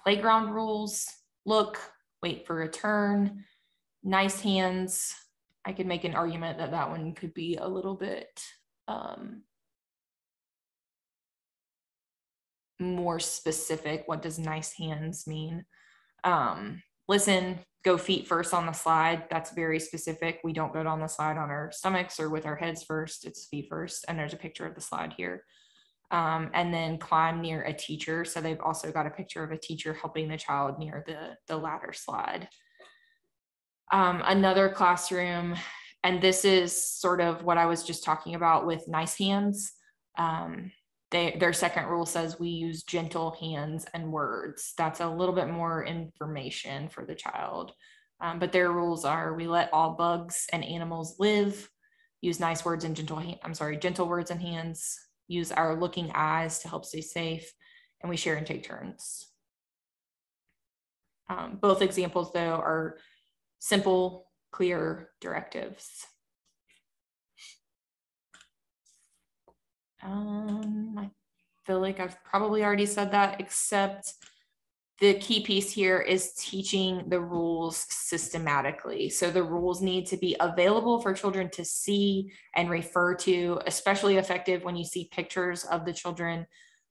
playground rules. Look, wait for a turn, nice hands. I could make an argument that that one could be a little bit um, more specific. What does nice hands mean? Um, listen, go feet first on the slide. That's very specific. We don't go down the slide on our stomachs or with our heads first. It's feet first. And there's a picture of the slide here. Um, and then climb near a teacher. So they've also got a picture of a teacher helping the child near the, the ladder slide. Um, another classroom, and this is sort of what I was just talking about with nice hands. Um, they, their second rule says we use gentle hands and words. That's a little bit more information for the child. Um, but their rules are we let all bugs and animals live, use nice words and gentle, I'm sorry, gentle words and hands, use our looking eyes to help stay safe, and we share and take turns. Um, both examples, though, are simple, clear directives. Um, I feel like I've probably already said that, except the key piece here is teaching the rules systematically. So the rules need to be available for children to see and refer to, especially effective when you see pictures of the children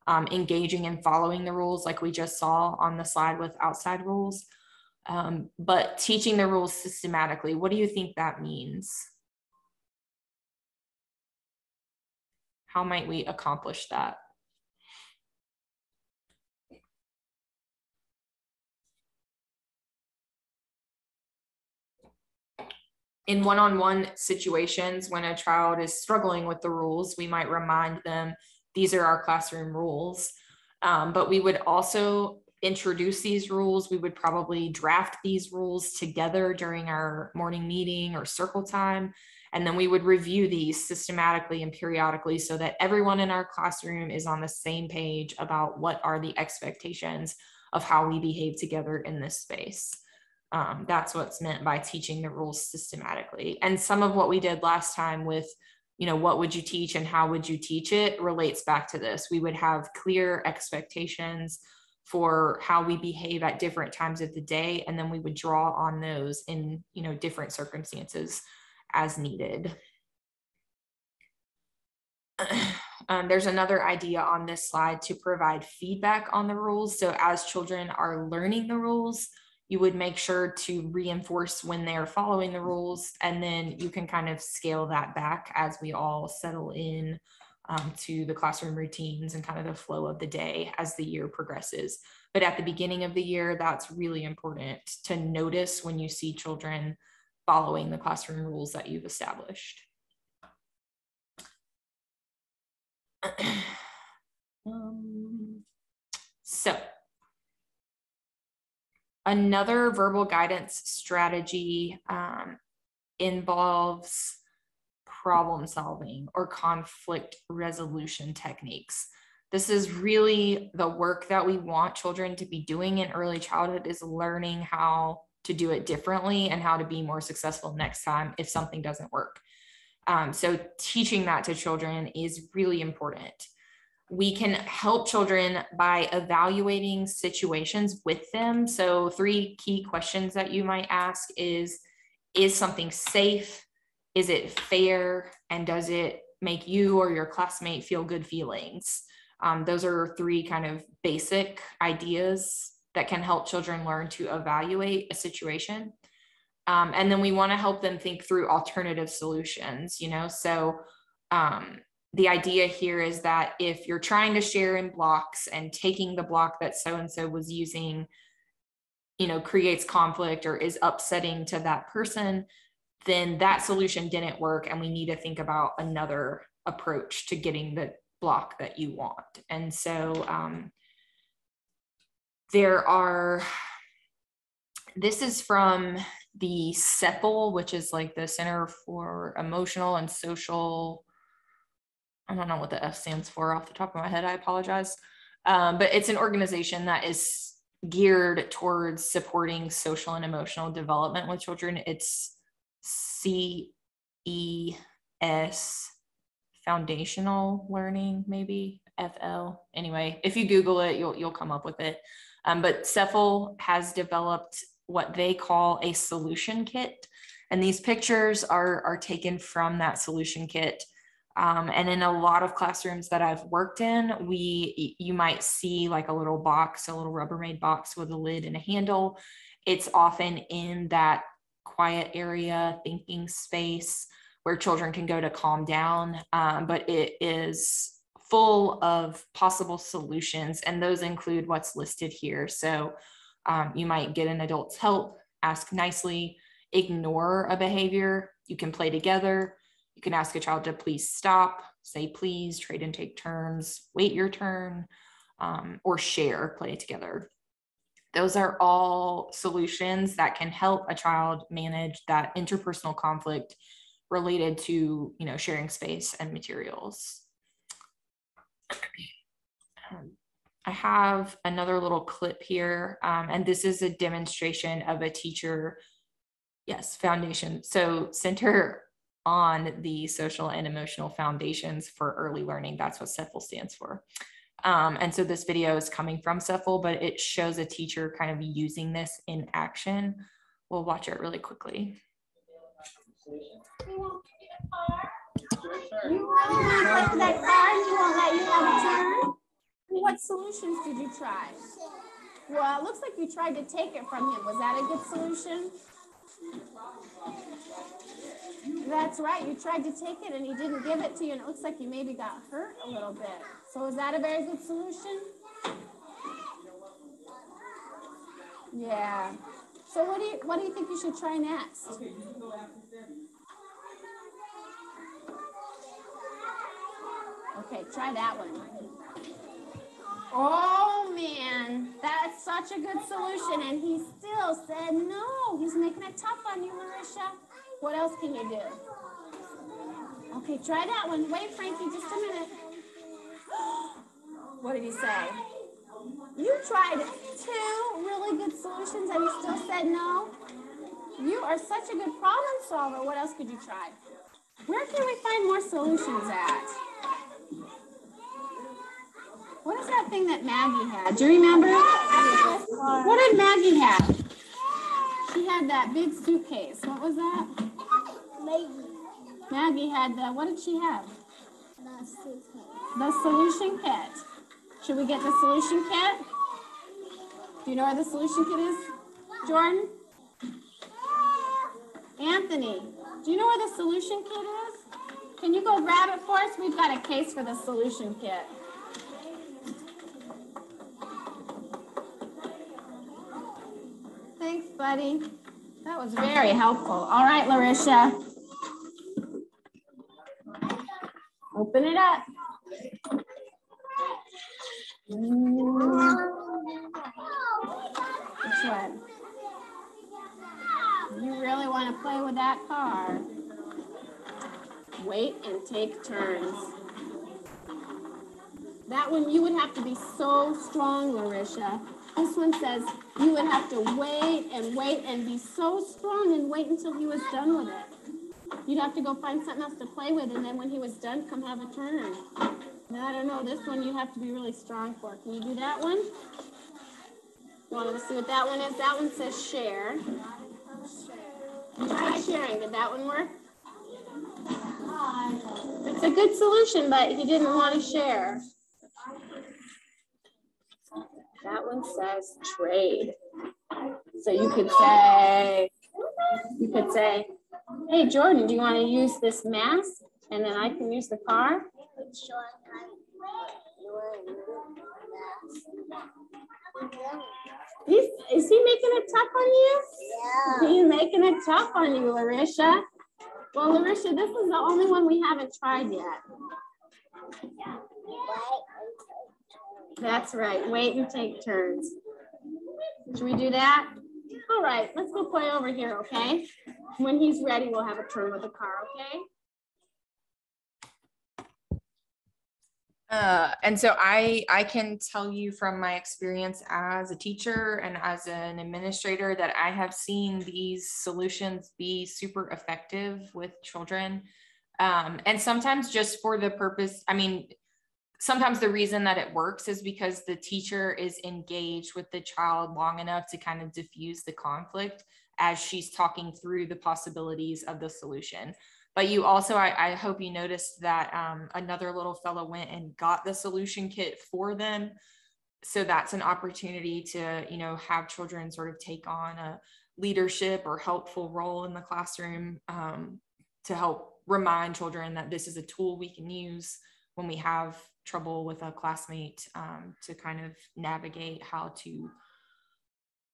um, engaging and following the rules like we just saw on the slide with outside rules. Um, but teaching the rules systematically, what do you think that means? How might we accomplish that? in one-on-one situations when a child is struggling with the rules we might remind them these are our classroom rules. Um, but we would also introduce these rules. We would probably draft these rules together during our morning meeting or circle time and then we would review these systematically and periodically so that everyone in our classroom is on the same page about what are the expectations of how we behave together in this space um, that's what's meant by teaching the rules systematically. And some of what we did last time with, you know, what would you teach and how would you teach it relates back to this. We would have clear expectations for how we behave at different times of the day, and then we would draw on those in, you know, different circumstances as needed. Um, there's another idea on this slide to provide feedback on the rules. So as children are learning the rules, you would make sure to reinforce when they're following the rules and then you can kind of scale that back as we all settle in um, to the classroom routines and kind of the flow of the day as the year progresses but at the beginning of the year that's really important to notice when you see children following the classroom rules that you've established um, so Another verbal guidance strategy um, involves problem solving or conflict resolution techniques. This is really the work that we want children to be doing in early childhood is learning how to do it differently and how to be more successful next time if something doesn't work. Um, so teaching that to children is really important we can help children by evaluating situations with them. So, three key questions that you might ask is Is something safe? Is it fair? And does it make you or your classmate feel good feelings? Um, those are three kind of basic ideas that can help children learn to evaluate a situation. Um, and then we want to help them think through alternative solutions, you know, so um, the idea here is that if you're trying to share in blocks and taking the block that so and so was using you know creates conflict or is upsetting to that person then that solution didn't work and we need to think about another approach to getting the block that you want and so um, there are this is from the CEFL, which is like the Center for Emotional and Social I don't know what the F stands for off the top of my head. I apologize. Um, but it's an organization that is geared towards supporting social and emotional development with children. It's CES foundational learning, maybe FL. Anyway, if you Google it, you'll you'll come up with it. Um, but Cephal has developed what they call a solution kit, and these pictures are are taken from that solution kit Um, and in a lot of classrooms that I've worked in, we you might see like a little box, a little Rubbermaid box with a lid and a handle. It's often in that quiet area, thinking space where children can go to calm down. Um, but it is full of possible solutions, and those include what's listed here. So um, you might get an adult's help, ask nicely, ignore a behavior. You can play together you can ask a child to please stop, say please, trade and take turns, wait your turn, um, or share, play together. Those are all solutions that can help a child manage that interpersonal conflict related to you know sharing space and materials. Um, I have another little clip here, um, and this is a demonstration of a teacher, yes, foundation. So center on the social and emotional foundations for early learning. That's what CEFL stands for. Um, and so this video is coming from CEFL, but it shows a teacher kind of using this in action. We'll watch it really quickly. You to that you won't let you have? What solutions did you try? Well, it looks like you tried to take it from him. Was that a good solution? That's right. You tried to take it and he didn't give it to you, and it looks like you maybe got hurt a little bit. So is that a very good solution? Yeah. So what do you what do you think you should try next? Okay, try that one. Oh man, that's such a good solution, and he still said no. He's making it tough on you, Marisha. What else can you do? Okay, try that one. Wait, Frankie, just a minute. what did he say? You tried two really good solutions and you still said no? You are such a good problem solver. What else could you try? Where can we find more solutions at? What is that thing that Maggie had? Do you remember? What did Maggie have? She had that big suitcase. What was that? Maggie. Maggie had the, what did she have? The solution kit. Should we get the solution kit? Do you know where the solution kit is? Jordan? Anthony, do you know where the solution kit is? Can you go grab it for us? We've got a case for the solution kit. That was very helpful. All right, Larisha. Open it up. Which one? You really want to play with that car. Wait and take turns. That one you would have to be so strong, Larisha. This one says you would have to wait and wait and be so strong and wait until he was done with it. You'd have to go find something else to play with, and then when he was done, come have a turn. Now, I don't know, this one you have to be really strong for. Can you do that one? Want to see what that one is? That one says share. You sharing. Did that one work? It's a good solution, but he didn't want to share. That one says trade. So you could say, you could say, hey, Jordan, do you want to use this mask? And then I can use the car? He's, is he making it tough on you? Yeah. He's making it tough on you, Larisha. Well, Larisha, this is the only one we haven't tried yet. That's right. Wait and take turns. Should we do that? All right, let's go play over here, okay? When he's ready, we'll have a turn with the car, okay? Uh, and so I I can tell you from my experience as a teacher and as an administrator that I have seen these solutions be super effective with children. Um, and sometimes just for the purpose, I mean, sometimes the reason that it works is because the teacher is engaged with the child long enough to kind of diffuse the conflict as she's talking through the possibilities of the solution. but you also, I, I hope you noticed that um, another little fellow went and got the solution kit for them. So that's an opportunity to, you know, have children sort of take on a leadership or helpful role in the classroom um, to help remind children that this is a tool we can use when we have trouble with a classmate um, to kind of navigate how to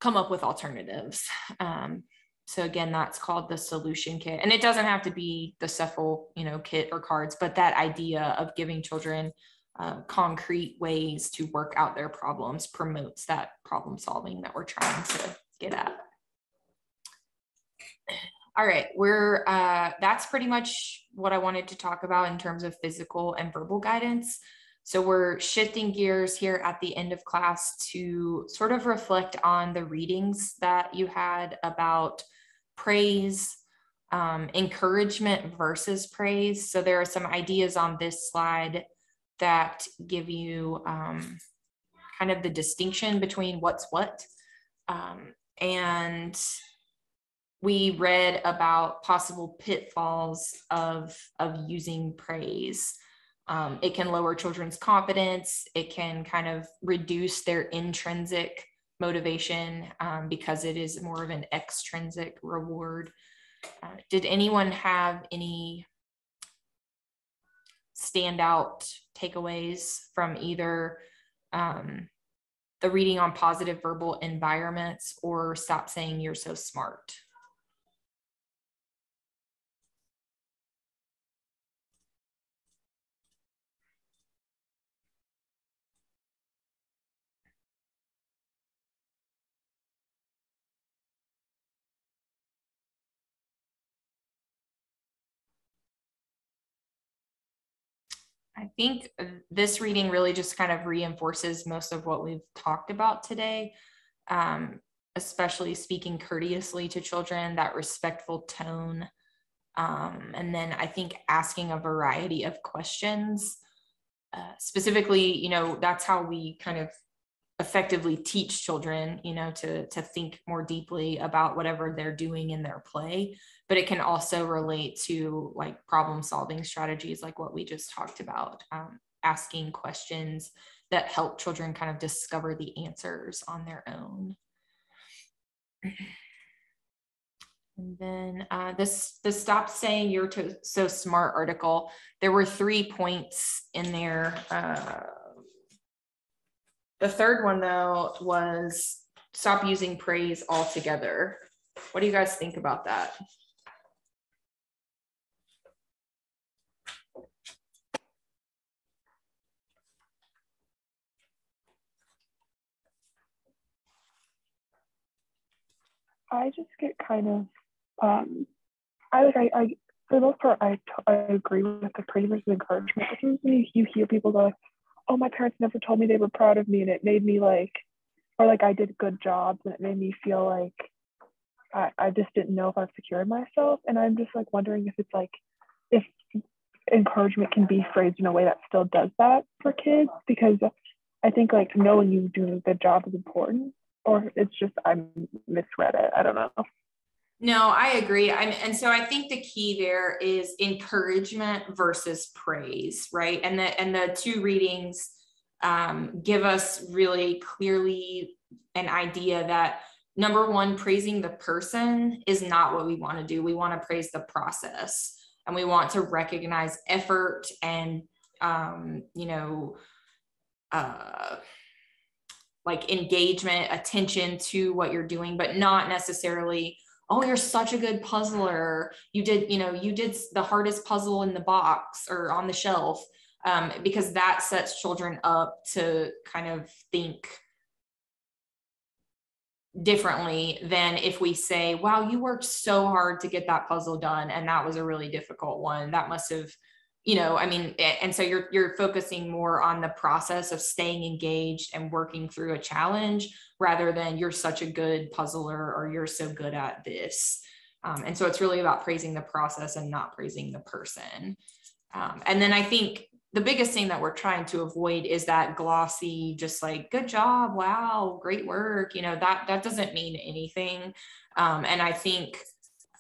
come up with alternatives. Um, so again, that's called the solution kit. And it doesn't have to be the CEFL, you know, kit or cards, but that idea of giving children uh, concrete ways to work out their problems promotes that problem solving that we're trying to get at. All right, we're uh, that's pretty much what I wanted to talk about in terms of physical and verbal guidance. So we're shifting gears here at the end of class to sort of reflect on the readings that you had about praise, um, encouragement versus praise. So there are some ideas on this slide that give you um, kind of the distinction between what's what. Um, and we read about possible pitfalls of, of using praise. Um, it can lower children's confidence. It can kind of reduce their intrinsic motivation um, because it is more of an extrinsic reward. Uh, did anyone have any standout takeaways from either um, the reading on positive verbal environments or stop saying you're so smart? I think this reading really just kind of reinforces most of what we've talked about today, um, especially speaking courteously to children, that respectful tone. Um, and then I think asking a variety of questions. Uh, specifically, you know, that's how we kind of effectively teach children you know to to think more deeply about whatever they're doing in their play. But it can also relate to like problem solving strategies like what we just talked about um, asking questions that help children kind of discover the answers on their own. And then uh, this the stop saying you're so smart article there were three points in there uh, the third one though was stop using praise altogether. What do you guys think about that? I just get kind of, um, I like, I, I, for the most part, I, I agree with the praise versus encouragement. Because you, you hear people go, oh, my parents never told me they were proud of me, and it made me like, or like I did good jobs, and it made me feel like I, I just didn't know if I've secured myself. And I'm just like wondering if it's like, if encouragement can be phrased in a way that still does that for kids, because I think like knowing you doing a good job is important, or it's just I misread it. I don't know. No, I agree. I'm, and so I think the key there is encouragement versus praise, right? And the and the two readings um, give us really clearly an idea that number one, praising the person is not what we want to do. We want to praise the process, and we want to recognize effort and um, you know. Uh, like engagement, attention to what you're doing, but not necessarily oh you're such a good puzzler. You did you know you did the hardest puzzle in the box or on the shelf um, because that sets children up to kind of think differently than if we say wow you worked so hard to get that puzzle done and that was a really difficult one. That must have you know i mean and so you're you're focusing more on the process of staying engaged and working through a challenge rather than you're such a good puzzler or you're so good at this. Um, and so it's really about praising the process and not praising the person. Um, and then i think the biggest thing that we're trying to avoid is that glossy just like good job. Wow. Great work. You know that that doesn't mean anything. Um, and i think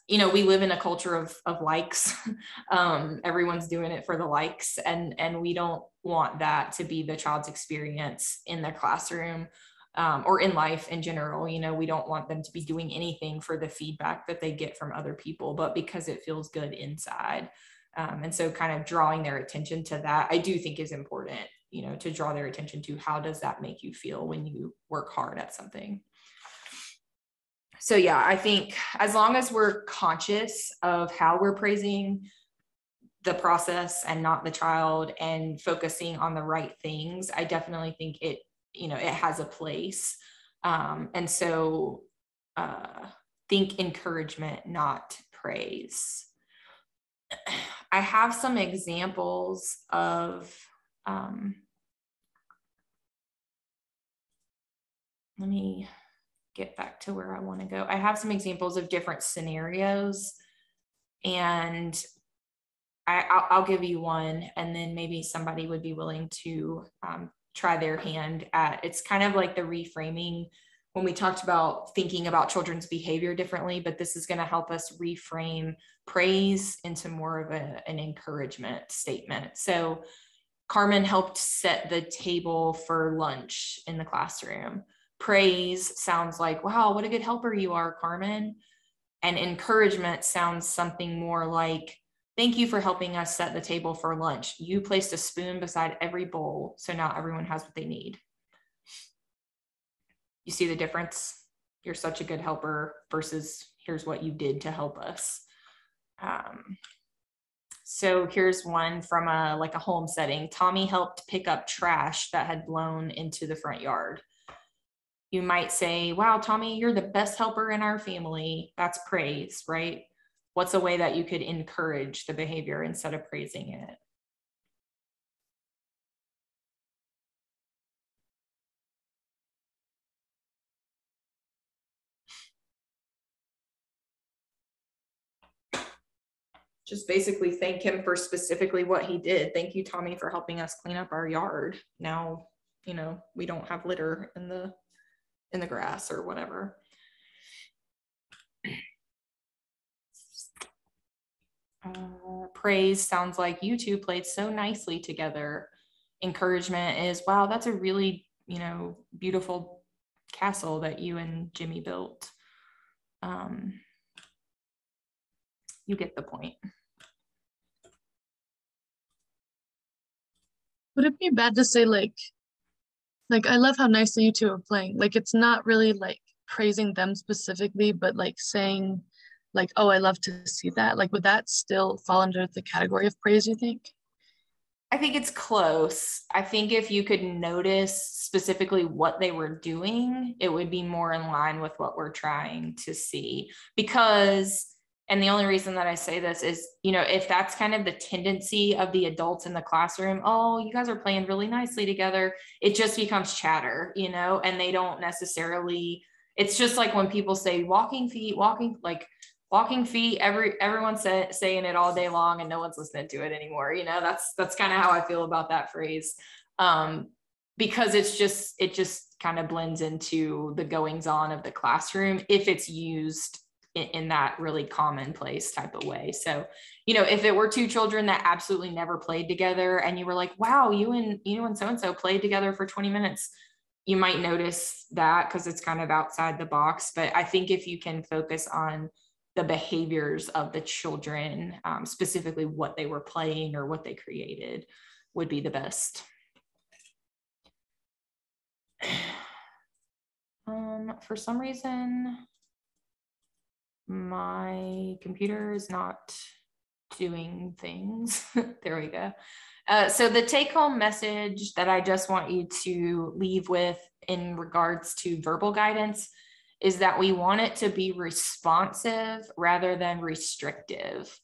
you know we live in a culture of of likes. Um, everyone's doing it for the likes and and we don't want that to be the child's experience in their classroom um, or in life in general. You know we don't want them to be doing anything for the feedback that they get from other people but because it feels good inside. Um, and so kind of drawing their attention to that i do think is important you know to draw their attention to how does that make you feel when you work hard at something so yeah, I think as long as we're conscious of how we're praising the process and not the child and focusing on the right things, I definitely think it, you know, it has a place. Um, and so uh, think encouragement, not praise. I have some examples of um, let me get back to where I want to go. I have some examples of different scenarios, and I, will give you one, and then maybe somebody would be willing to um, try their hand at. It's kind of like the reframing when we talked about thinking about children's behavior differently, but this is going to help us reframe praise into more of a, an encouragement statement. So Carmen helped set the table for lunch in the classroom praise sounds like, wow, what a good helper you are, Carmen. And encouragement sounds something more like, thank you for helping us set the table for lunch. You placed a spoon beside every bowl, so now everyone has what they need. You see the difference? You're such a good helper versus here's what you did to help us. Um, so here's one from a like a home setting. Tommy helped pick up trash that had blown into the front yard you might say, Wow, Tommy, you're the best helper in our family. That's praise, right? What's a way that you could encourage the behavior instead of praising it? just basically thank him for specifically what he did. Thank you, Tommy, for helping us clean up our yard. Now, you know, we don't have litter in the in the grass or whatever. Uh, praise sounds like you two played so nicely together. Encouragement is, wow, that's a really, you know, beautiful castle that you and Jimmy built. Um, you get the point. Would it be bad to say like like I love how nicely you two are playing. Like it's not really like praising them specifically, but like saying like, oh, I love to see that. Like would that still fall under the category of praise, you think? I think it's close. I think if you could notice specifically what they were doing, it would be more in line with what we're trying to see. Because and the only reason that I say this is, you know, if that's kind of the tendency of the adults in the classroom, oh, you guys are playing really nicely together, it just becomes chatter, you know, and they don't necessarily, it's just like when people say walking feet, walking, like walking feet, every everyone's say, saying it all day long and no one's listening to it anymore. You know, that's that's kind of how I feel about that phrase. Um, because it's just it just kind of blends into the goings on of the classroom if it's used in, in that really commonplace type of way. So, you know, if it were two children that absolutely never played together and you were like, wow, you and you and so and so played together for 20 minutes, you might notice that because it's kind of outside the box. But I think if you can focus on the behaviors of the children, um, specifically what they were playing or what they created, would be the best. Um, for some reason, my computer is not doing things. there we go. Uh, so the take home message that I just want you to leave with in regards to verbal guidance is that we want it to be responsive rather than restrictive.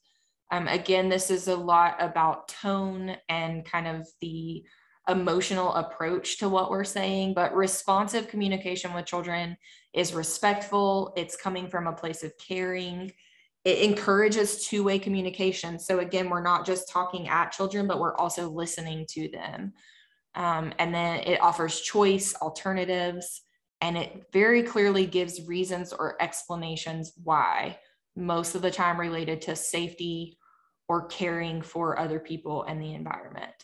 Um, again, this is a lot about tone and kind of the emotional approach to what we're saying, but responsive communication with children is respectful, it's coming from a place of caring. It encourages two way communication. So, again, we're not just talking at children, but we're also listening to them. Um, and then it offers choice, alternatives, and it very clearly gives reasons or explanations why most of the time related to safety or caring for other people and the environment.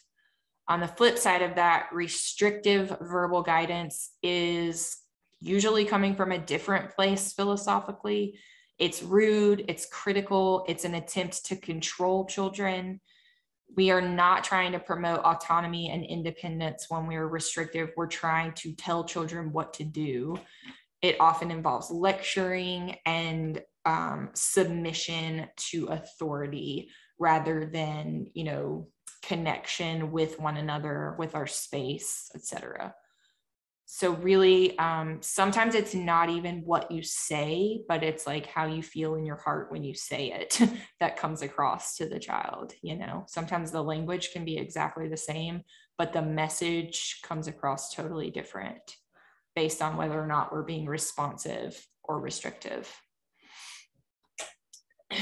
On the flip side of that, restrictive verbal guidance is usually coming from a different place philosophically. It's rude, it's critical, it's an attempt to control children. We are not trying to promote autonomy and independence when we are restrictive. We're trying to tell children what to do. It often involves lecturing and um, submission to authority rather than, you know, connection with one another, with our space, etc. So really, um, sometimes it's not even what you say, but it's like how you feel in your heart when you say it that comes across to the child. You know, sometimes the language can be exactly the same, but the message comes across totally different based on whether or not we're being responsive or restrictive.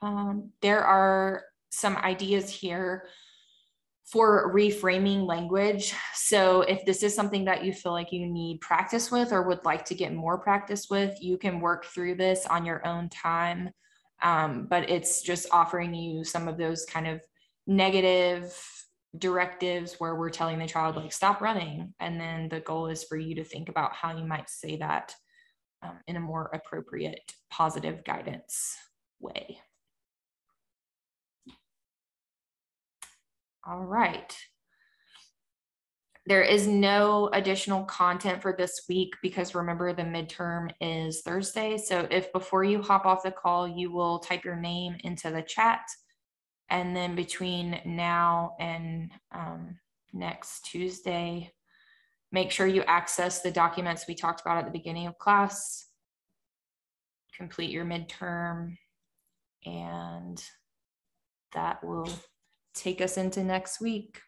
Um, there are some ideas here for reframing language. So if this is something that you feel like you need practice with or would like to get more practice with, you can work through this on your own time. Um, but it's just offering you some of those kind of negative directives where we're telling the child like stop running and then the goal is for you to think about how you might say that um, in a more appropriate positive guidance way All right. There is no additional content for this week because remember the midterm is Thursday. So if before you hop off the call, you will type your name into the chat. And then between now and um, next Tuesday, make sure you access the documents we talked about at the beginning of class, complete your midterm, and that will take us into next week.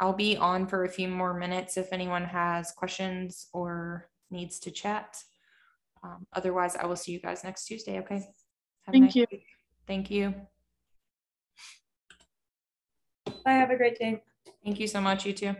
I'll be on for a few more minutes if anyone has questions or needs to chat. Um, otherwise, I will see you guys next Tuesday. Okay. Have Thank nice you. Week. Thank you. Bye. Have a great day. Thank you so much. You too.